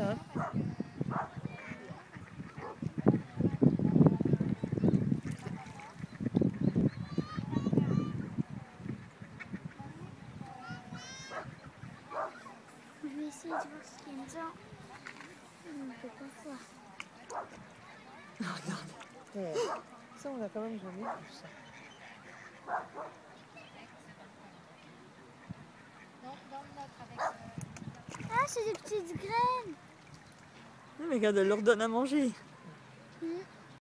Je vais essayer de voir ce qu'il y a dedans. On ne peut pas voir. Regarde. Ça, on a quand même jamais vu ça. Ah, c'est des petites graines. Mais regarde, elle leur donne à manger. Hmm.